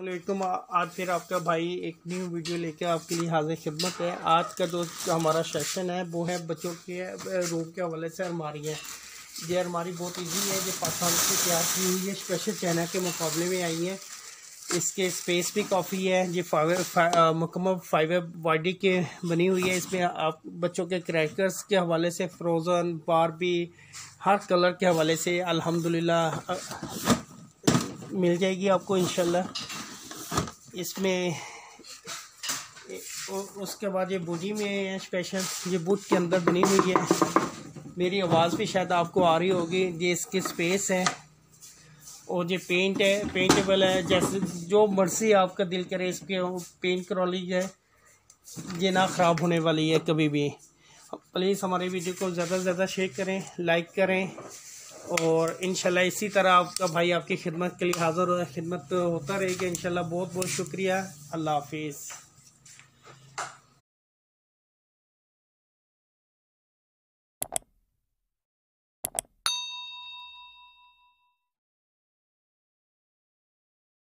वालेकुम। आज फिर आपका भाई एक न्यू वीडियो लेकर आपके लिए हाजिर खिदमत है। आज का जो हमारा सेशन है, वो है बच्चों के रूम के हवाले से अलमारी है। ये अलमारी बहुत इजी है जो पाकिस्तान की तैयार की हुई है। स्पेशल चाइना के मुकाबले में आई है। इसके स्पेस भी काफ़ी है। ये फाइव मुकम्मल फाइव बॉडी के बनी हुई है। इसमें आप बच्चों के क्रैकर्स के हवाले से फ्रोज़न बारबी हर कलर के हवाले से अल्हम्दुलिल्लाह मिल जाएगी आपको, इंशाल्लाह। इसमें उसके बाद ये बूटी में है स्पेशल ये बुट के अंदर बनी हुई है। मेरी आवाज़ भी शायद आपको आ रही होगी, ये इसकी स्पेस है। और ये पेंट है पेंटेबल है, जैसे जो मर्ज़ी आपका दिल करे, इसके पेंट करा लीजिए। ये ना ख़राब होने वाली है कभी भी। प्लीज़ हमारे वीडियो को ज़्यादा से ज़्यादा शेयर करें लाइक करें। और इनशाला इसी तरह आपका भाई आपकी खिदमत के लिए हाज़िर खिदमत होता रहेगा। इनशाला बहुत बहुत शुक्रिया। अल्लाह हाफिज़।